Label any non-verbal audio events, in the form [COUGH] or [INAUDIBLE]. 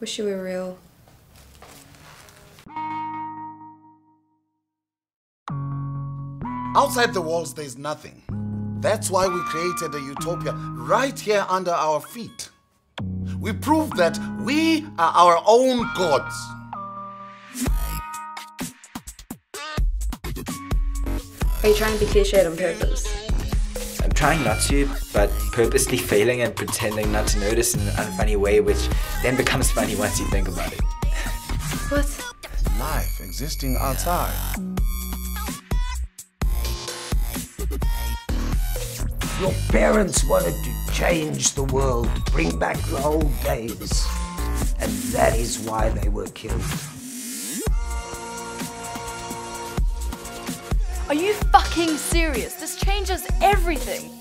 Wish you were real. Outside the walls, there's nothing. That's why we created a utopia right here under our feet. We proved that we are our own gods. Are you trying to be cliched on purpose? I'm trying not to, but purposely failing and pretending not to notice in an unfunny way, which then becomes funny once you think about it. [LAUGHS] What? Life existing outside. Your parents wanted to change the world, bring back the old days. And that is why they were killed. Are you fucking serious? This changes everything.